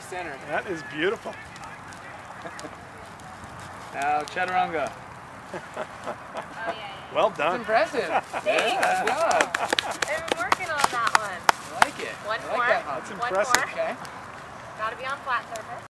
center. That is beautiful. Now, chaturanga. Oh, yeah, yeah. Well That's done. impressive. yeah, good job. I've been working on that one. I like it. One I more. that one. That's One more. Okay. Gotta be on flat surface.